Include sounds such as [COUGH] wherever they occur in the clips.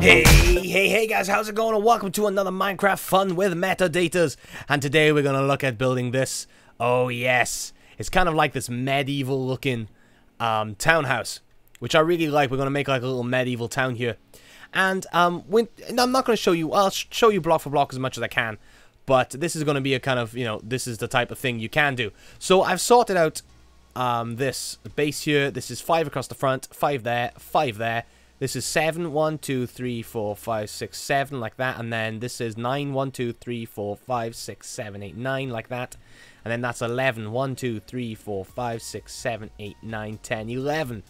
Hey, hey, hey guys, how's it going? And welcome to another Minecraft Fun with Metadatas. And today we're gonna look at building this. Oh yes, it's kind of like this medieval looking um, townhouse, which I really like. We're gonna make like a little medieval town here. And um, when, and I'm not gonna show you, I'll show you block for block as much as I can. But this is gonna be a kind of, you know, this is the type of thing you can do. So I've sorted out um, this base here. This is five across the front, five there, five there. This is 7, 1, 2, 3, 4, 5, 6, 7, like that. And then this is 9, 1, 2, 3, 4, 5, 6, 7, 8, 9, like that. And then that's 11, 1, 2, 3, 4, 5, 6, 7, 8, 9, 10, 11.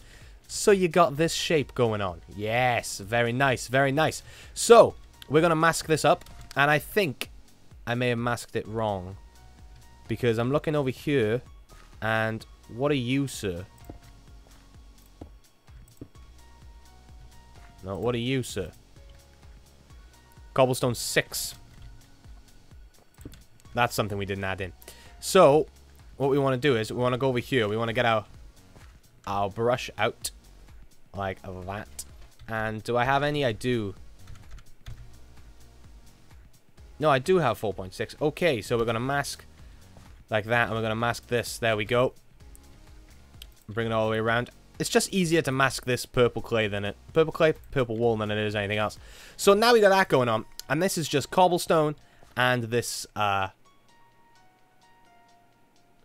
So you got this shape going on. Yes, very nice, very nice. So, we're going to mask this up. And I think I may have masked it wrong. Because I'm looking over here. And what are you, sir? No, what are you, sir? Cobblestone 6. That's something we didn't add in. So, what we want to do is, we want to go over here. We want to get our, our brush out. Like that. And do I have any? I do. No, I do have 4.6. Okay, so we're going to mask like that. And we're going to mask this. There we go. Bring it all the way around it's just easier to mask this purple clay than it purple clay purple wool than it is anything else. So now we got that going on and this is just cobblestone and this uh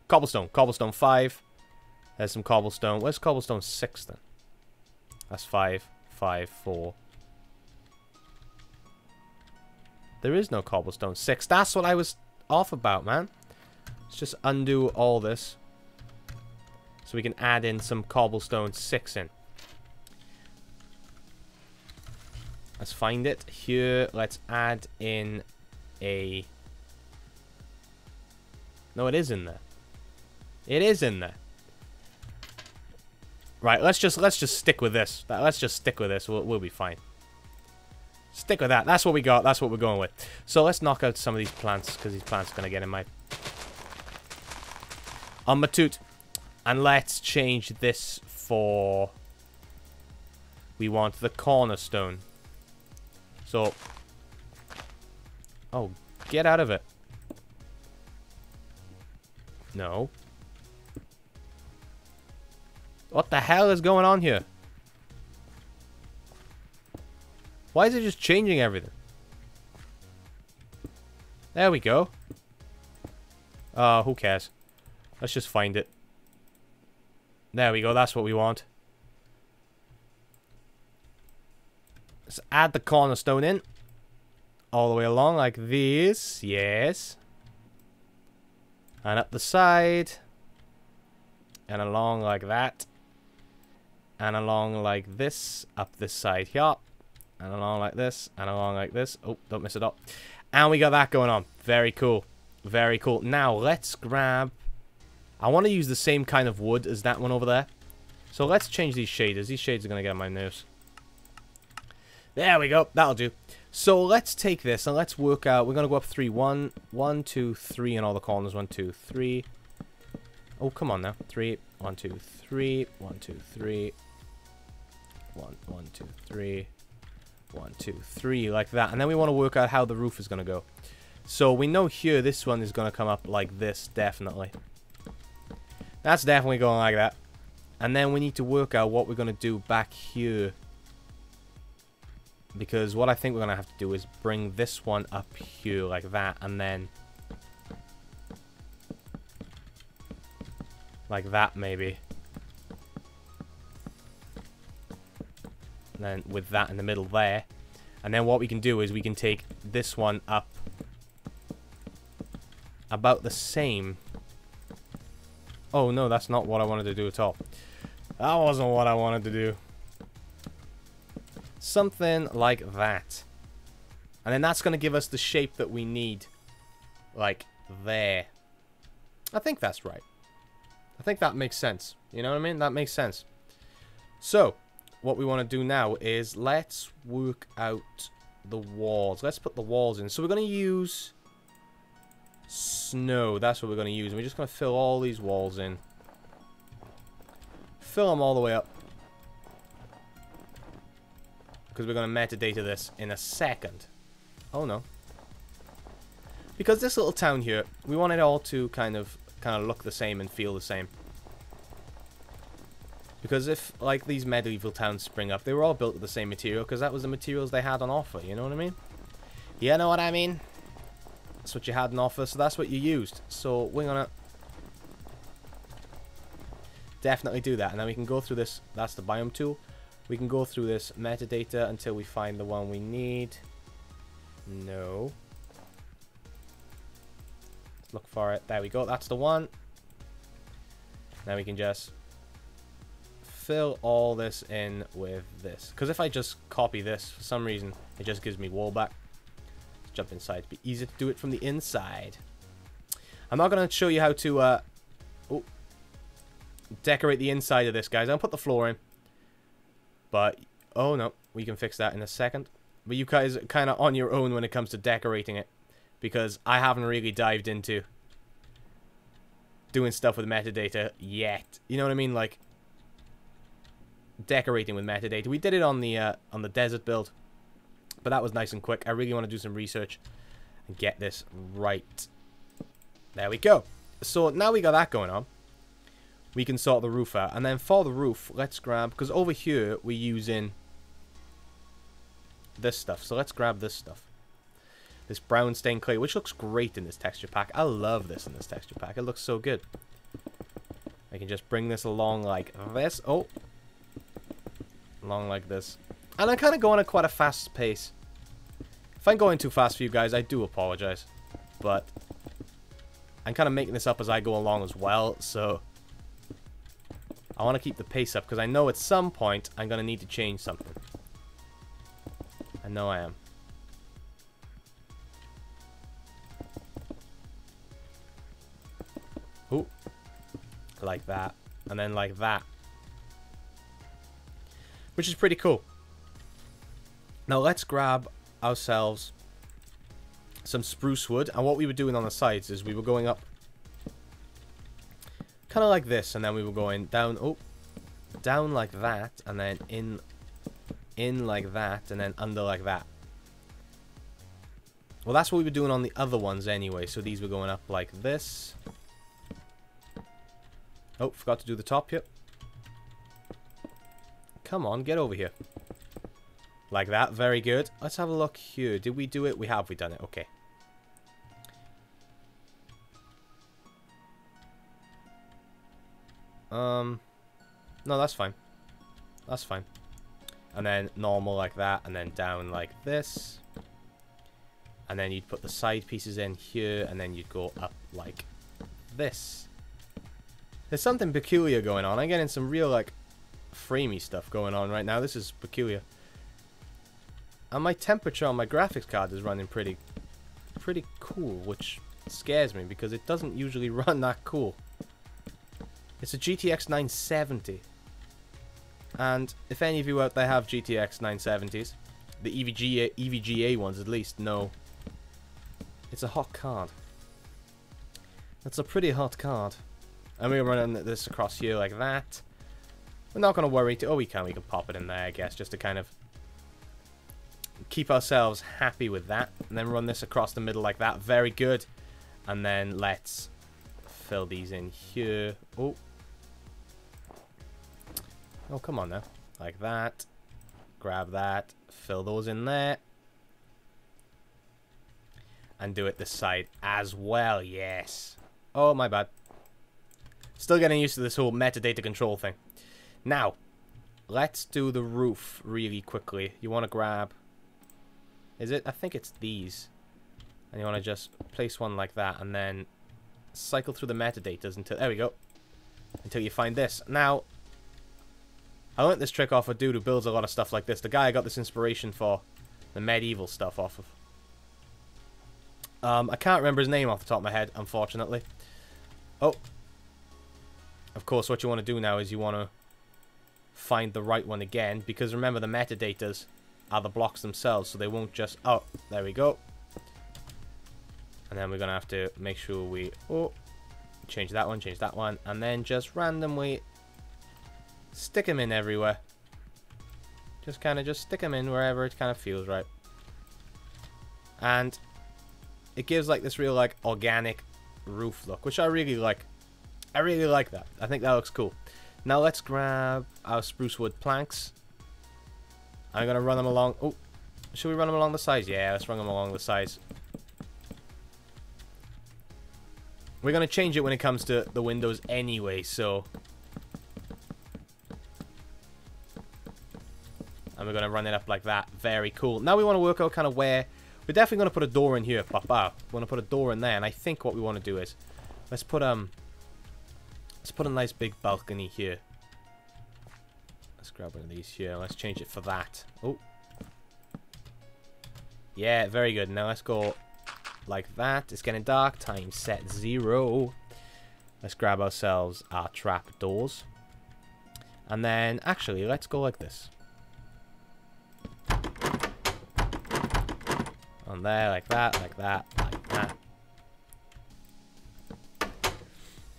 cobblestone cobblestone 5 there's some cobblestone. Where's cobblestone 6 then? That's 5 5 4 there is no cobblestone 6 that's what I was off about man. Let's just undo all this so we can add in some cobblestone 6 in. Let's find it. Here, let's add in a... No, it is in there. It is in there. Right, let's just let's just stick with this. Let's just stick with this. We'll, we'll be fine. Stick with that. That's what we got. That's what we're going with. So let's knock out some of these plants because these plants are going to get in my... On my toot. And let's change this for... We want the cornerstone. So... Oh, get out of it. No. What the hell is going on here? Why is it just changing everything? There we go. Uh, who cares? Let's just find it. There we go, that's what we want. Let's add the cornerstone in. All the way along like this. Yes. And up the side. And along like that. And along like this. Up this side here. And along like this. And along like this. Oh, don't miss it up. And we got that going on. Very cool. Very cool. Now, let's grab I want to use the same kind of wood as that one over there. So let's change these shaders. These shades are going to get on my nerves. There we go. That'll do. So let's take this and let's work out. We're going to go up three. One, one, two, three in all the corners. One, two, three. Oh, come on now. Three. One, two, three. One, two, three. One, one, two, three. One, two, three. Like that. And then we want to work out how the roof is going to go. So we know here this one is going to come up like this, definitely. That's definitely going like that. And then we need to work out what we're going to do back here. Because what I think we're going to have to do is bring this one up here like that. And then... Like that, maybe. And then with that in the middle there. And then what we can do is we can take this one up about the same Oh, no, that's not what I wanted to do at all. That wasn't what I wanted to do. Something like that. And then that's going to give us the shape that we need. Like, there. I think that's right. I think that makes sense. You know what I mean? That makes sense. So, what we want to do now is let's work out the walls. Let's put the walls in. So we're going to use Snow, that's what we're going to use. And we're just going to fill all these walls in. Fill them all the way up. Because we're going to metadata this in a second. Oh no. Because this little town here, we want it all to kind of kind of look the same and feel the same. Because if, like, these medieval towns spring up, they were all built with the same material because that was the materials they had on offer, you know what I mean? You know what I mean? That's what you had in offer, so that's what you used. So we're gonna definitely do that. And then we can go through this, that's the biome tool. We can go through this metadata until we find the one we need. No. Let's look for it. There we go, that's the one. Now we can just fill all this in with this. Because if I just copy this, for some reason, it just gives me wall back. Jump inside. It'd be easy to do it from the inside. I'm not going to show you how to uh, oh, decorate the inside of this, guys. I'll put the floor in. But, oh no, we can fix that in a second. But you guys are kind of on your own when it comes to decorating it. Because I haven't really dived into doing stuff with metadata yet. You know what I mean? Like decorating with metadata. We did it on the uh, on the desert build, but that was nice and quick. I really want to do some research and get this right. There we go. So now we got that going on. We can sort the roof out. And then for the roof, let's grab... Because over here, we're using this stuff. So let's grab this stuff. This brown stained clay, which looks great in this texture pack. I love this in this texture pack. It looks so good. I can just bring this along like this. Oh. Along like this. And I'm kind of going at quite a fast pace. If I'm going too fast for you guys, I do apologize. But I'm kind of making this up as I go along as well, so... I want to keep the pace up, because I know at some point I'm going to need to change something. I know I am. Ooh. Like that. And then like that. Which is pretty cool. Now let's grab ourselves some spruce wood. And what we were doing on the sides is we were going up kind of like this. And then we were going down, oh, down like that. And then in, in like that. And then under like that. Well, that's what we were doing on the other ones anyway. So these were going up like this. Oh, forgot to do the top, yep. Come on, get over here. Like that, very good. Let's have a look here. Did we do it? We have, we done it, okay. Um, no, that's fine. That's fine. And then normal like that, and then down like this. And then you'd put the side pieces in here, and then you'd go up like this. There's something peculiar going on. I'm getting some real, like, framey stuff going on right now. This is peculiar. And my temperature on my graphics card is running pretty, pretty cool, which scares me because it doesn't usually [LAUGHS] run that cool. It's a GTX 970. And if any of you out there have GTX 970s, the EVGA, EVGA ones at least, know it's a hot card. That's a pretty hot card. And we're running this across here like that. We're not going to worry. To, oh, we can. We can pop it in there, I guess, just to kind of keep ourselves happy with that. And then run this across the middle like that. Very good. And then let's fill these in here. Oh. Oh, come on now. Like that. Grab that. Fill those in there. And do it this side as well. Yes. Oh, my bad. Still getting used to this whole metadata control thing. Now, let's do the roof really quickly. You want to grab... Is it? I think it's these. And you want to just place one like that and then cycle through the metadatas until... There we go. Until you find this. Now, I learned this trick off a dude who builds a lot of stuff like this. The guy I got this inspiration for the medieval stuff off of. Um, I can't remember his name off the top of my head, unfortunately. Oh, of course, what you want to do now is you want to find the right one again. Because remember, the metadatas are the blocks themselves. So they won't just... Oh, there we go. And then we're going to have to make sure we... Oh, change that one, change that one. And then just randomly stick them in everywhere. Just kind of just stick them in wherever it kind of feels right. And it gives like this real like organic roof look, which I really like. I really like that. I think that looks cool. Now let's grab our spruce wood planks. I'm to run them along. Oh, should we run them along the sides? Yeah, let's run them along the sides. We're to change it when it comes to the windows anyway, so... And we're to run it up like that. Very cool. Now we want to work out kind of where... We're definitely to put a door in here, Papa. We want to put a door in there, and I think what we want to do is... Let's put, um... Let's put a nice big balcony here. Grab one of these here. Let's change it for that. Oh. Yeah, very good. Now let's go like that. It's getting dark. Time set zero. Let's grab ourselves our trap doors. And then, actually, let's go like this. On there, like that, like that, like that.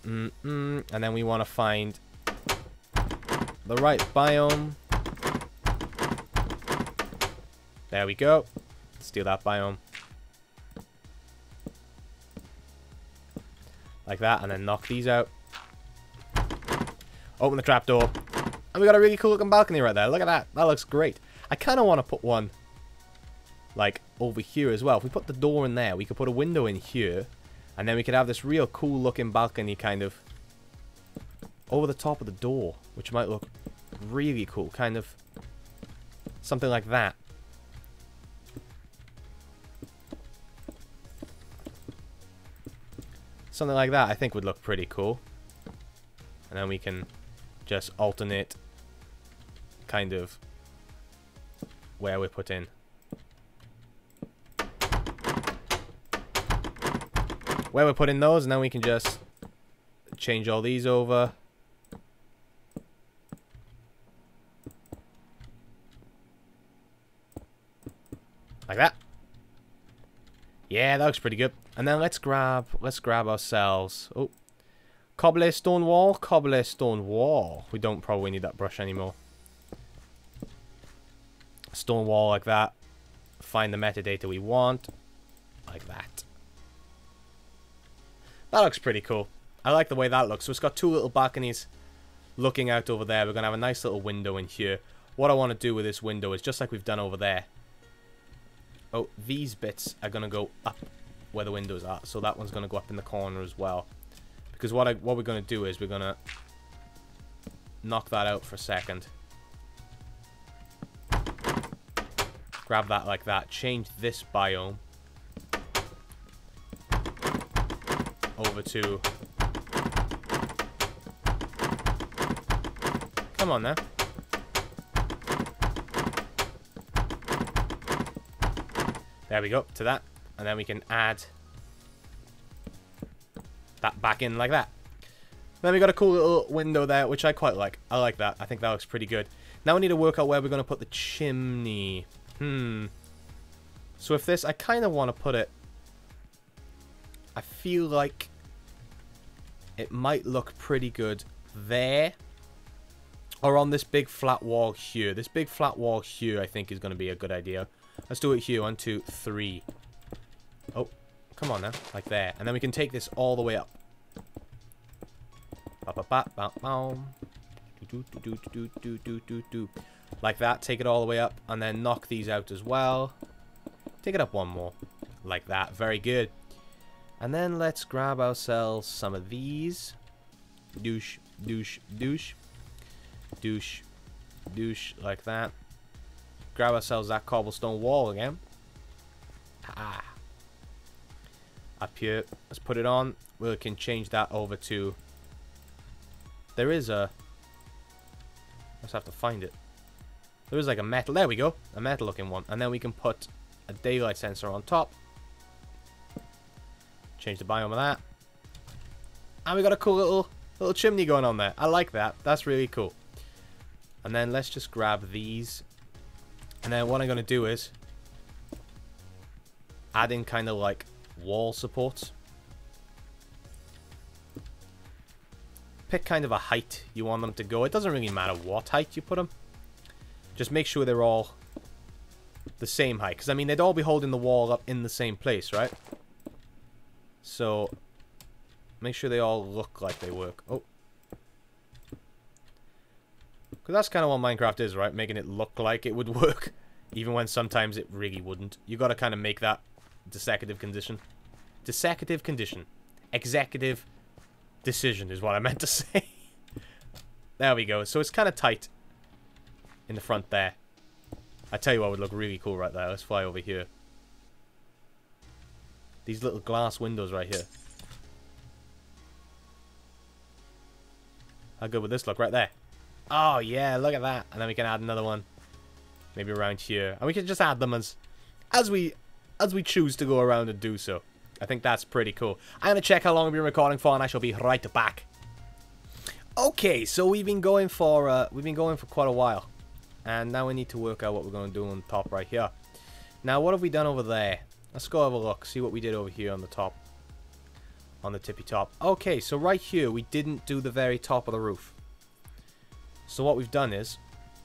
Mm -mm. And then we want to find the right biome. There we go. Steal that biome. Like that, and then knock these out. Open the trapdoor. And we got a really cool looking balcony right there. Look at that. That looks great. I kind of want to put one, like, over here as well. If we put the door in there, we could put a window in here. And then we could have this real cool looking balcony kind of over the top of the door, which might look really cool. Kind of something like that. Something like that I think would look pretty cool. And then we can just alternate kind of where we put in. Where we put in those, and then we can just change all these over. Like that. Yeah, that looks pretty good. And then let's grab let's grab ourselves oh cobblestone wall, cobblestone wall. We don't probably need that brush anymore. Stone wall like that. Find the metadata we want. Like that. That looks pretty cool. I like the way that looks. So it's got two little balconies looking out over there. We're going to have a nice little window in here. What I want to do with this window is just like we've done over there. Oh, these bits are going to go up where the windows are. So that one's going to go up in the corner as well. Because what I what we're going to do is we're going to knock that out for a second. Grab that like that. Change this biome over to... Come on now. There we go, to that. And then we can add that back in like that. Then we got a cool little window there, which I quite like. I like that. I think that looks pretty good. Now we need to work out where we're going to put the chimney. Hmm. So if this, I kind of want to put it... I feel like it might look pretty good there. Or on this big flat wall here. This big flat wall here, I think, is going to be a good idea. Let's do it here. One, two, three. Oh, come on now. Like there. And then we can take this all the way up. Like that. Take it all the way up. And then knock these out as well. Take it up one more. Like that. Very good. And then let's grab ourselves some of these. Douche, douche, douche. Douche, douche, like that grab ourselves that cobblestone wall again. Ah. Up here. Let's put it on. We can change that over to... There is a... Let's have to find it. There is like a metal... There we go. A metal looking one. And then we can put a daylight sensor on top. Change the biome of that. And we got a cool little little chimney going on there. I like that. That's really cool. And then let's just grab these and then what I'm going to do is add in kind of like wall supports. Pick kind of a height you want them to go. It doesn't really matter what height you put them. Just make sure they're all the same height. Because, I mean, they'd all be holding the wall up in the same place, right? So, make sure they all look like they work. Oh. Because that's kind of what Minecraft is, right? Making it look like it would [LAUGHS] work. Even when sometimes it really wouldn't. You got to kind of make that dissecative condition. Dissecative condition. Executive decision is what I [LAUGHS] meant to say. there we go. So it's kind of tight in the front there. I tell you what would look really cool right there. Let's fly over here. These little glass windows right here. How good would this look right there? Oh, yeah, look at that. And then we can add another one. Maybe around here. And we can just add them as as we as we choose to go around and do so. I think that's pretty cool. I'm going to check how long we've been recording for and I shall be right back. Okay, so we've been going for uh, we've been going for quite a while. And now we need to work out what we're going to do on top right here. Now, what have we done over there? Let's go have a look, see what we did over here on the top. On the tippy top. Okay, so right here, we didn't do the very top of the roof. So what we've done is,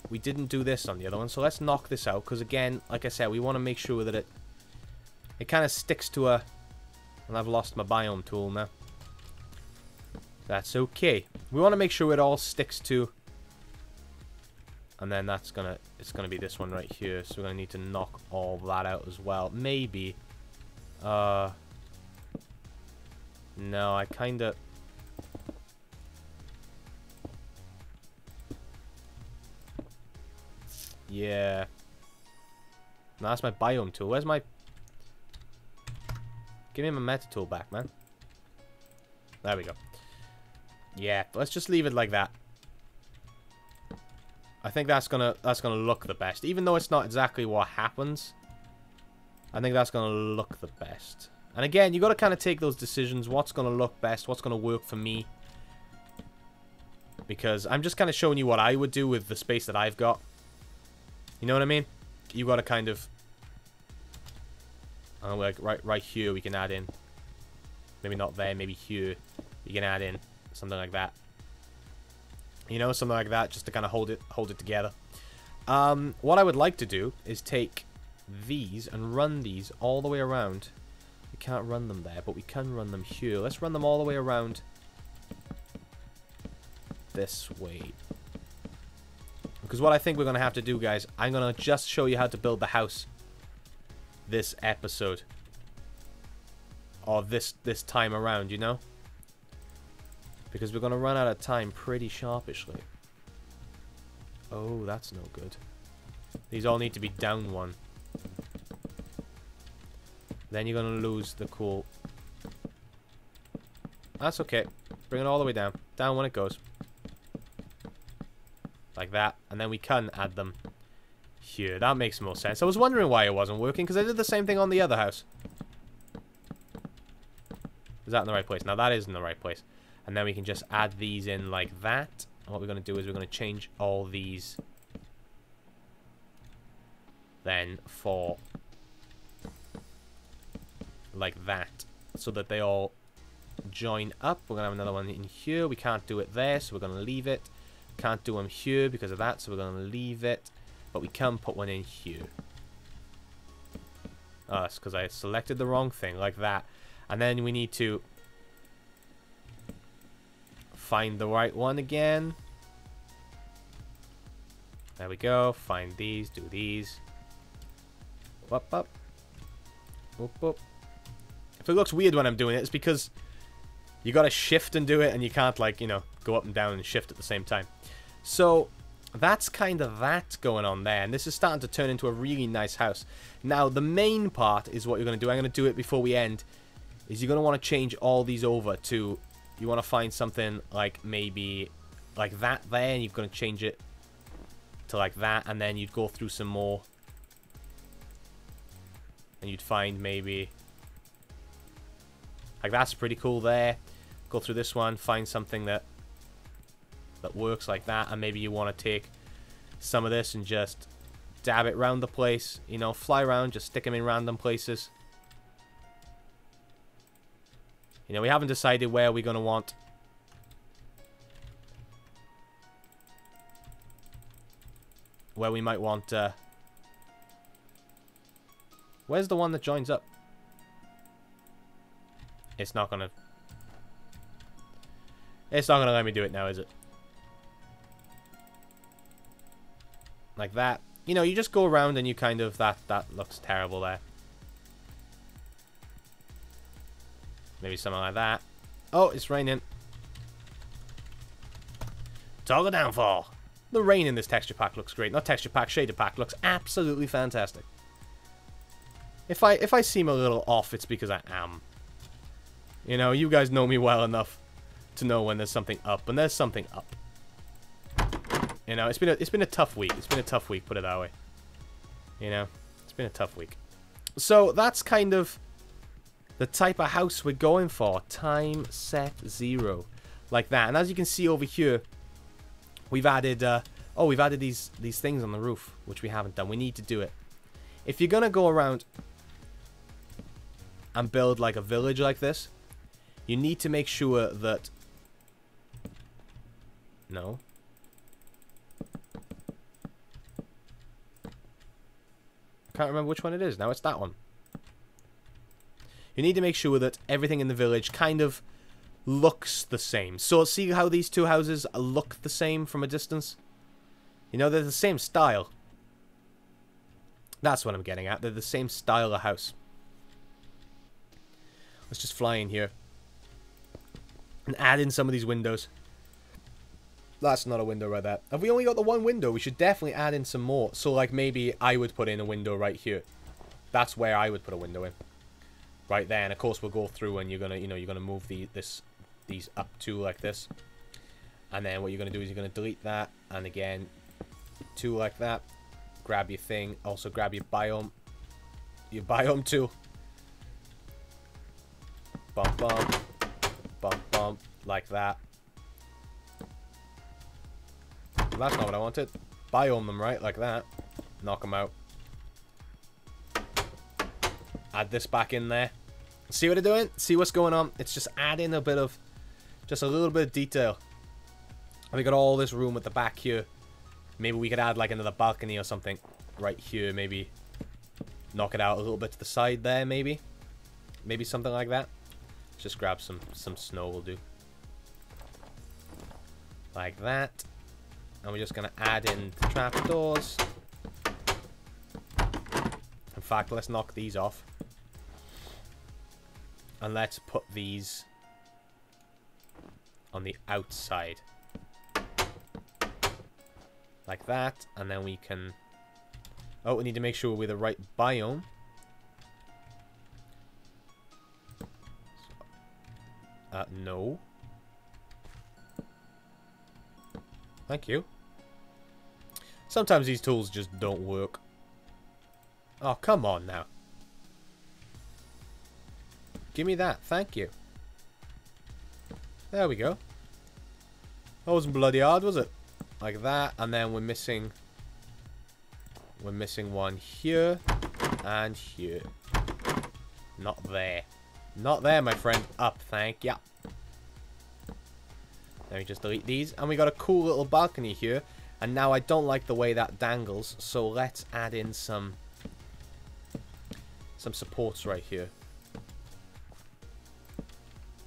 we didn't do this on the other one. So let's knock this out, because again, like I said, we want to make sure that it it kind of sticks to a... And I've lost my biome tool now. That's okay. We want to make sure it all sticks to and then that's gonna it's gonna be this one right here so we're gonna need to knock all that out as well maybe uh no I kinda yeah that's my biome tool where's my give me my meta tool back man there we go yeah let's just leave it like that I think that's gonna that's gonna look the best. Even though it's not exactly what happens. I think that's gonna look the best. And again, you gotta kinda take those decisions. What's gonna look best, what's gonna work for me. Because I'm just kinda showing you what I would do with the space that I've got. You know what I mean? You gotta kind of like right right here we can add in. Maybe not there, maybe here. You can add in something like that. You know, something like that, just to kind of hold it hold it together. Um, what I would like to do is take these and run these all the way around. We can't run them there, but we can run them here. Let's run them all the way around this way. Because what I think we're going to have to do, guys, I'm going to just show you how to build the house this episode. Or this, this time around, you know? Because we're going to run out of time pretty sharpishly. Oh, that's no good. These all need to be down one. Then you're going to lose the cool... That's okay. Bring it all the way down. Down when it goes. Like that. And then we can add them here. That makes more sense. I was wondering why it wasn't working, because I did the same thing on the other house. Is that in the right place? Now that is in the right place. And then we can just add these in like that. And what we're going to do is we're going to change all these then for like that so that they all join up. We're going to have another one in here. We can't do it there, so we're going to leave it. Can't do them here because of that, so we're going to leave it. But we can put one in here. Oh, that's because I selected the wrong thing, like that. And then we need to find the right one again. There we go. Find these, do these. Up, up. Up, up. If it looks weird when I'm doing it, it's because you gotta shift and do it, and you can't, like, you know, go up and down and shift at the same time. So, that's kind of that going on there, and this is starting to turn into a really nice house. Now, the main part is what you're going to do. I'm going to do it before we end, is you're going to want to change all these over to you want to find something like maybe like that there and you're going to change it to like that and then you'd go through some more and you'd find maybe like that's pretty cool there go through this one find something that that works like that and maybe you want to take some of this and just dab it around the place you know fly around just stick them in random places You know, we haven't decided where we're going to want where we might want... Uh, where's the one that joins up? It's not gonna... It's not gonna let me do it now, is it? Like that. You know, you just go around and you kind of... That, that looks terrible there. Maybe something like that. Oh, it's raining. Toggle downfall. The rain in this texture pack looks great. Not texture pack, shader pack looks absolutely fantastic. If I if I seem a little off, it's because I am. You know, you guys know me well enough to know when there's something up, and there's something up. You know, it's been a, it's been a tough week. It's been a tough week, put it that way. You know, it's been a tough week. So that's kind of the type of house we're going for. Time set zero, like that. And as you can see over here, we've added. Uh, oh, we've added these these things on the roof, which we haven't done. We need to do it. If you're gonna go around and build like a village like this, you need to make sure that... No. I Can't remember which one it is. Now it's that one. You need to make sure that everything in the village kind of looks the same. So see how these two houses look the same from a distance? You know, they're the same style. That's what I'm getting at. They're the same style of house. Let's just fly in here. And add in some of these windows. That's not a window right there. Have we only got the one window? We should definitely add in some more. So, like, maybe I would put in a window right here. That's where I would put a window in. Right there. And, of course, we'll go through and you're going to, you know, you're going to move the, this, these up two like this. And then what you're going to do is you're going to delete that. And, again, two like that. Grab your thing. Also, grab your biome. Your biome, too. Bump, bump. Bump, bump. Like that. That's not what I wanted. Biome them, right? Like that. Knock them out. Add this back in there. See what I'm doing? See what's going on? It's just adding a bit of... Just a little bit of detail. And we got all this room at the back here. Maybe we could add like another balcony or something. Right here, maybe. Knock it out a little bit to the side there, maybe. Maybe something like that. Just grab some, some snow will do. Like that. And we're just going to add in the trapdoors. In fact, let's knock these off. And let's put these on the outside. Like that. And then we can... Oh, we need to make sure we're the right biome. Uh, no. Thank you. Sometimes these tools just don't work. Oh, come on now. Give me that. Thank you. There we go. That wasn't bloody hard, was it? Like that. And then we're missing... We're missing one here. And here. Not there. Not there, my friend. Up, thank ya. Let me just delete these. And we got a cool little balcony here. And now I don't like the way that dangles. So let's add in some some supports right here.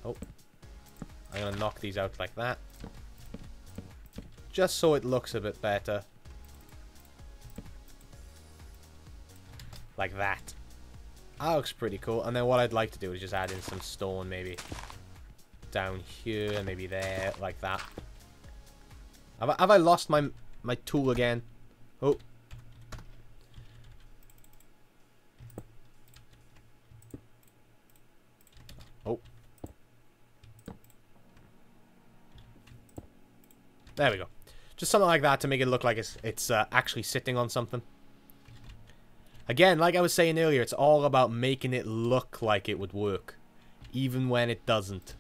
Oh. I'm going to knock these out like that. Just so it looks a bit better. Like that. That looks pretty cool. And then what I'd like to do is just add in some stone maybe down here, maybe there, like that. Have I, have I lost my my tool again? Oh. Oh. There we go. Just something like that to make it look like it's, it's uh, actually sitting on something. Again, like I was saying earlier, it's all about making it look like it would work. Even when it doesn't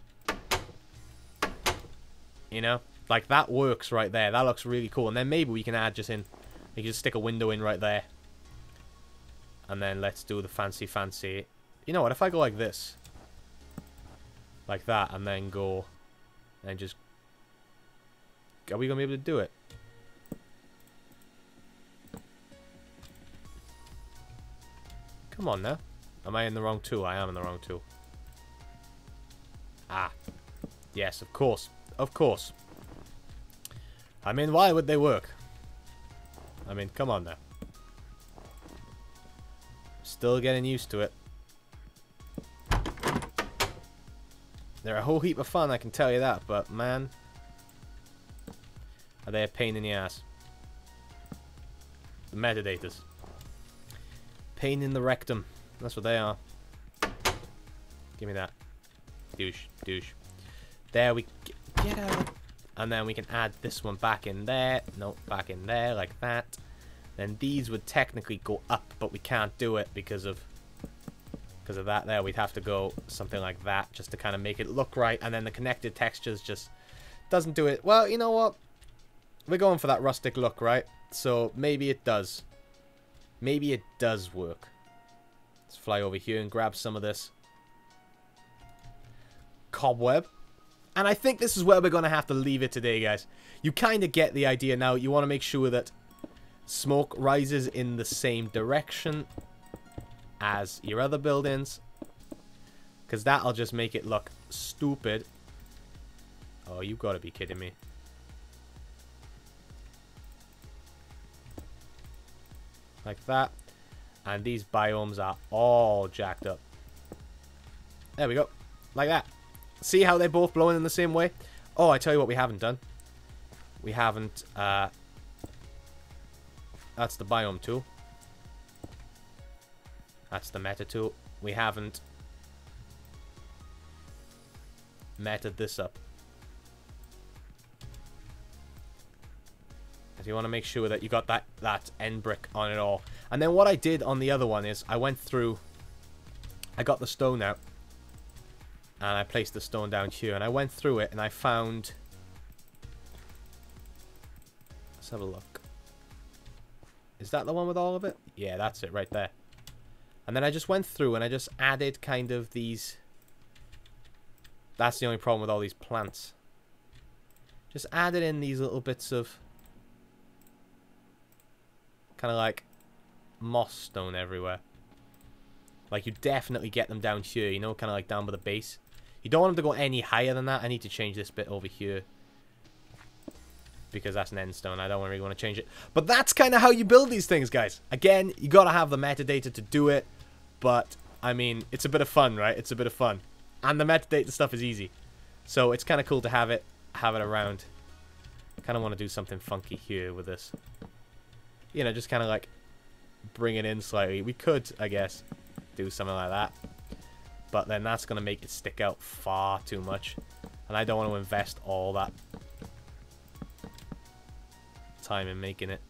you know? Like, that works right there. That looks really cool. And then maybe we can add just in... We can just stick a window in right there. And then let's do the fancy, fancy... You know what? If I go like this... Like that, and then go... And just... Are we going to be able to do it? Come on now. Am I in the wrong tool? I am in the wrong tool. Ah. Yes, of course. Of course. I mean, why would they work? I mean, come on now. Still getting used to it. They're a whole heap of fun, I can tell you that, but man... Are they a pain in the ass? The metadators. Pain in the rectum. That's what they are. Give me that. Douche, douche. There we get out. And then we can add this one back in there. Nope, back in there like that. Then these would technically go up, but we can't do it because of because of that there. We'd have to go something like that just to kind of make it look right. And then the connected textures just doesn't do it. Well, you know what? We're going for that rustic look, right? So maybe it does. Maybe it does work. Let's fly over here and grab some of this cobweb. And I think this is where we're going to have to leave it today, guys. You kind of get the idea now. You want to make sure that smoke rises in the same direction as your other buildings. Because that'll just make it look stupid. Oh, you got to be kidding me. Like that. And these biomes are all jacked up. There we go. Like that. See how they're both blowing in the same way? Oh, I tell you what we haven't done. We haven't, uh... That's the biome tool. That's the meta tool. We haven't meted this up. You want to make sure that you got that, that end brick on it all. And then what I did on the other one is I went through... I got the stone out and I placed the stone down here and I went through it and I found let's have a look. Is that the one with all of it? Yeah that's it right there. And then I just went through and I just added kind of these that's the only problem with all these plants. Just added in these little bits of kind of like moss stone everywhere. Like, you definitely get them down here, you know, kind of like down by the base. You don't want them to go any higher than that. I need to change this bit over here. Because that's an end stone. I don't really want to change it. But that's kind of how you build these things, guys. Again, you got to have the metadata to do it. But, I mean, it's a bit of fun, right? It's a bit of fun. And the metadata stuff is easy. So it's kind of cool to have it, have it around. kind of want to do something funky here with this. You know, just kind of like bring it in slightly. We could, I guess, do something like that. But then that's going to make it stick out far too much. And I don't want to invest all that time in making it.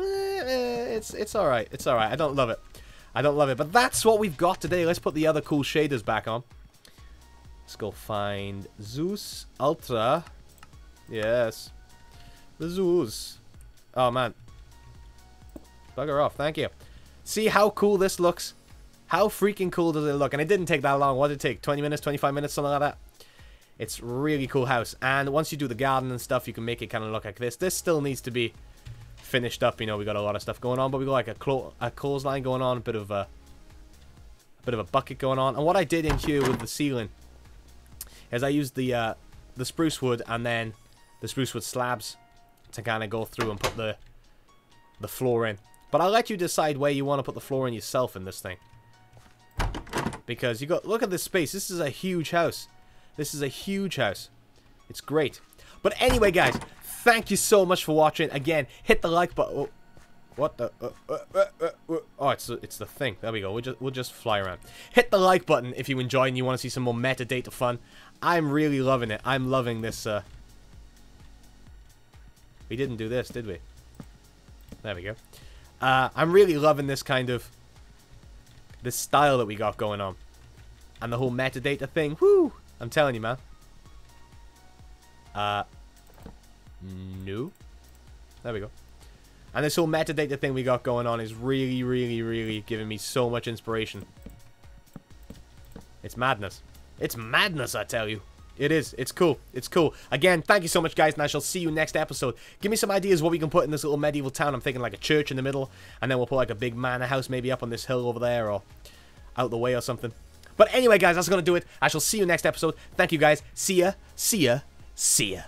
Eh, it's it's alright. It's alright. I don't love it. I don't love it. But that's what we've got today. Let's put the other cool shaders back on. Let's go find SEUS Ultra. Yes. The SEUS. Oh, man. Bugger off. Thank you. See how cool this looks? How freaking cool does it look? And it didn't take that long. What did it take? 20 minutes, 25 minutes, something like that? It's really cool house. And once you do the garden and stuff, you can make it kind of look like this. This still needs to be finished up. You know, we got a lot of stuff going on, but we got like a, clo a clothesline going on, a bit of a, a bit of a bucket going on. And what I did in here with the ceiling is I used the uh, the spruce wood and then the spruce wood slabs to kind of go through and put the the floor in. But I'll let you decide where you want to put the floor in yourself in this thing. Because you got, look at this space. This is a huge house. This is a huge house. It's great. But anyway, guys, thank you so much for watching. Again, hit the like button. Oh, what the? Uh, uh, uh, uh, uh oh, it's it's the thing. There we go. We'll just we'll just fly around. Hit the like button if you enjoy and you want to see some more metadata fun. I'm really loving it. I'm loving this. Uh... We didn't do this, did we? There we go. I'm really loving this kind of the style that we got going on. And the whole metadata thing. Whoo! I'm telling you, man. Uh, no. There we go. And this whole metadata thing we got going on is really, really, really giving me so much inspiration. It's madness. It's madness, I tell you. It is. It's cool. It's cool. Again, thank you so much, guys, and I shall see you next episode. Give me some ideas what we can put in this little medieval town. I'm thinking like a church in the middle, and then we'll put like a big manor house maybe up on this hill over there, or out the way or something. But anyway, guys, that's going to do it. I shall see you next episode. Thank you, guys. See ya. See ya. See ya.